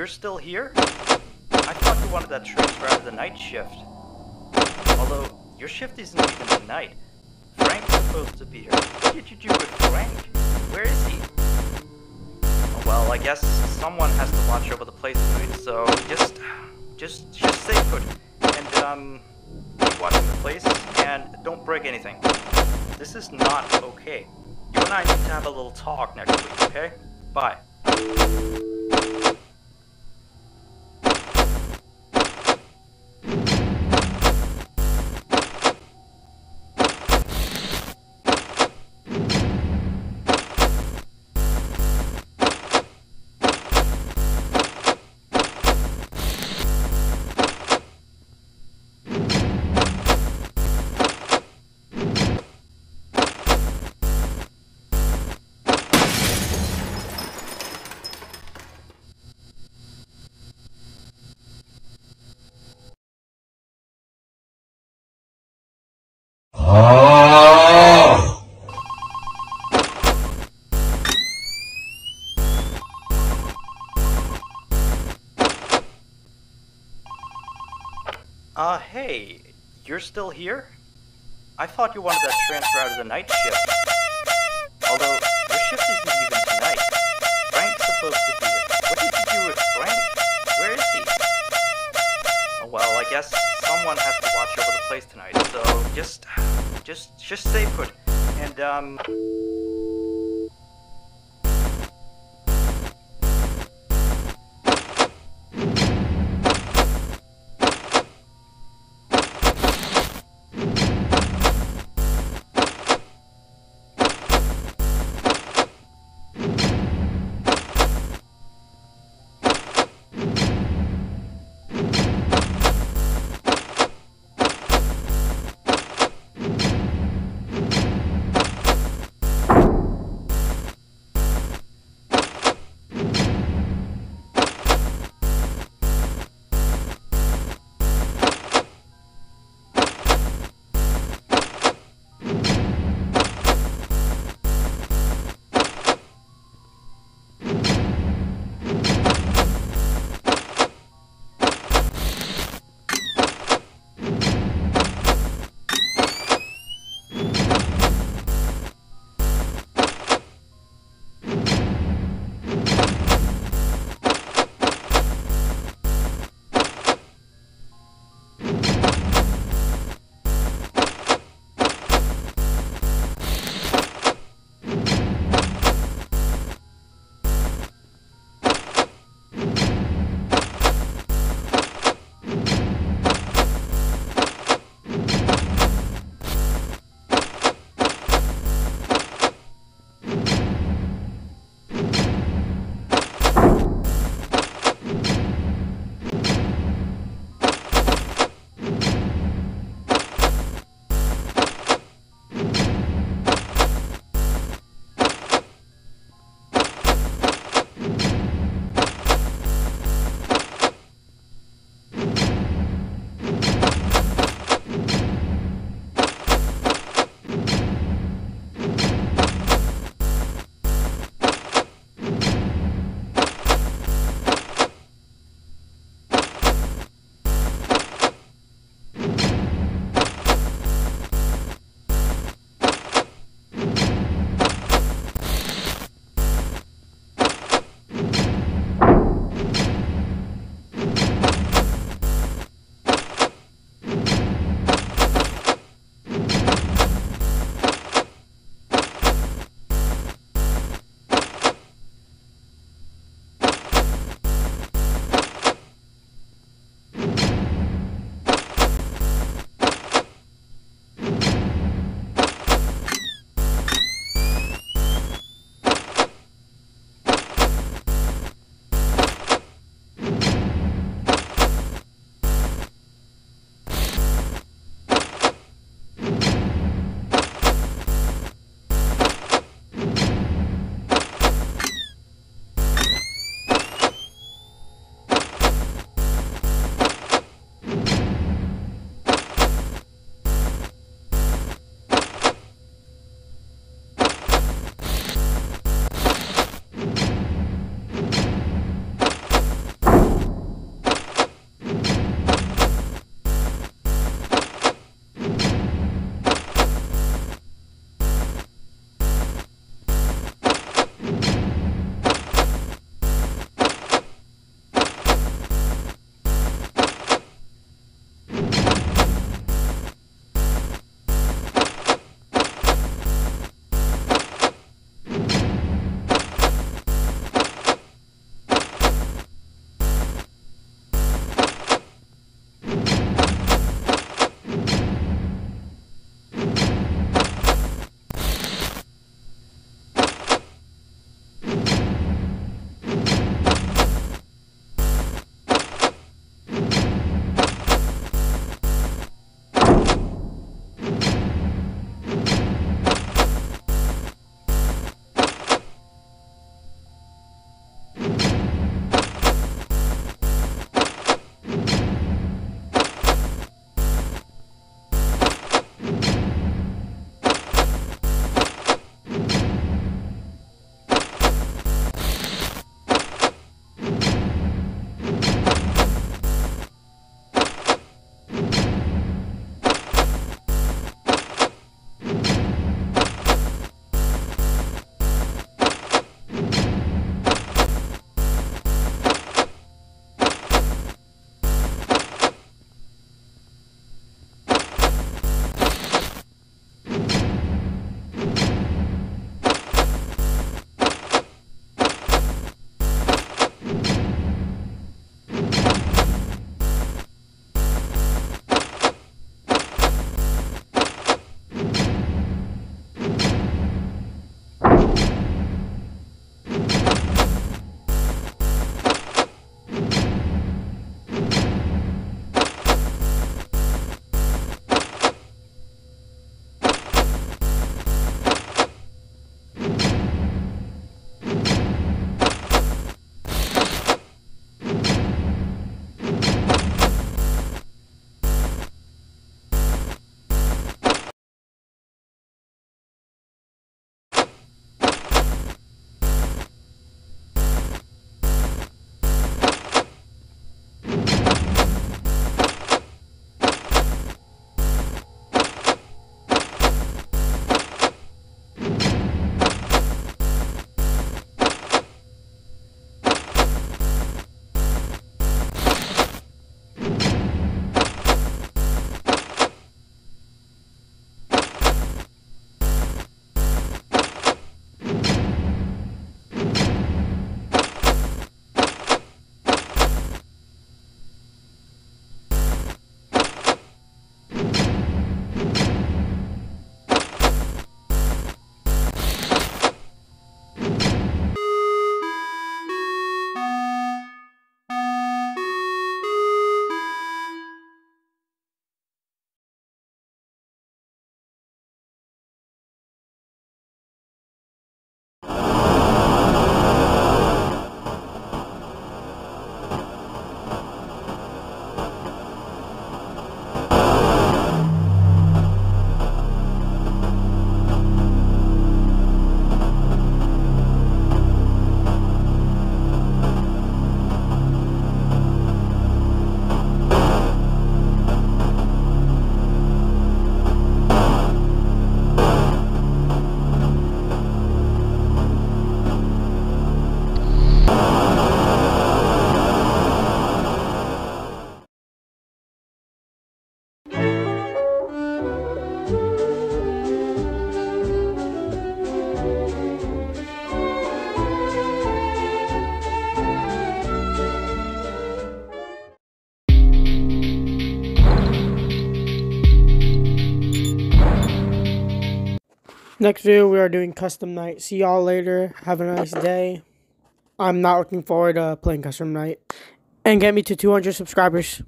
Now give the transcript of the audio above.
you're still here? I thought you wanted that transfer of the night shift. Although, your shift isn't even tonight. Frank's supposed to be here. What did you do with Frank? Where is he? Well, I guess someone has to watch over the place tonight, so just, just, just stay put. And, um, keep watching the place, and don't break anything. This is not okay. You and I need to have a little talk next week, okay? Bye. Uh, hey, you're still here? I thought you wanted that transfer out of the night shift. Although, your shift isn't even tonight. Frank's supposed to be here. What did you do with Frank? Where is he? Oh, well, I guess someone has to watch over the place tonight, so just, just, just stay put. And, um... Next video, we are doing custom night. See y'all later. Have a nice day. I'm not looking forward to playing custom night. And get me to 200 subscribers.